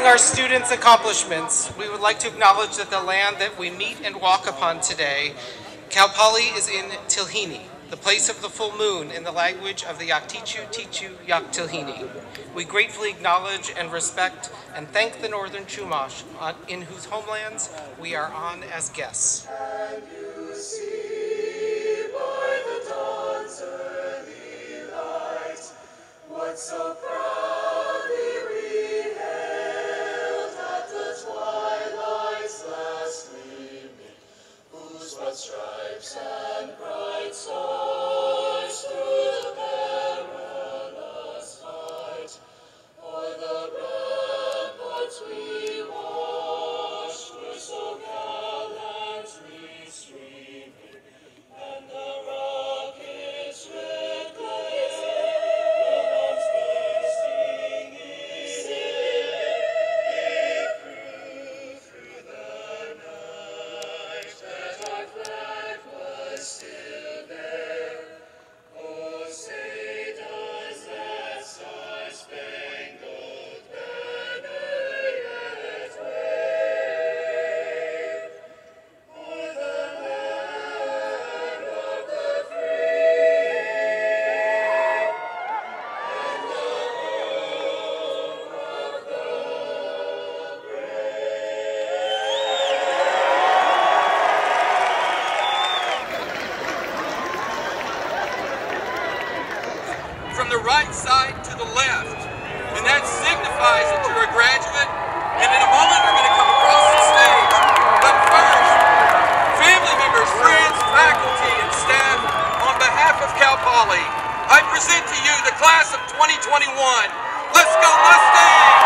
our students' accomplishments, we would like to acknowledge that the land that we meet and walk upon today, Cal Poly is in Tilhini, the place of the full moon in the language of the Yaktichu Tichu Yaktilhini. We gratefully acknowledge and respect and thank the Northern Chumash in whose homelands we are on as guests. so proudly and bright stars right side to the left. And that signifies that you're a graduate. And in a moment, you're going to come across the stage. But first, family members, friends, faculty, and staff, on behalf of Cal Poly, I present to you the class of 2021. Let's go Mustangs!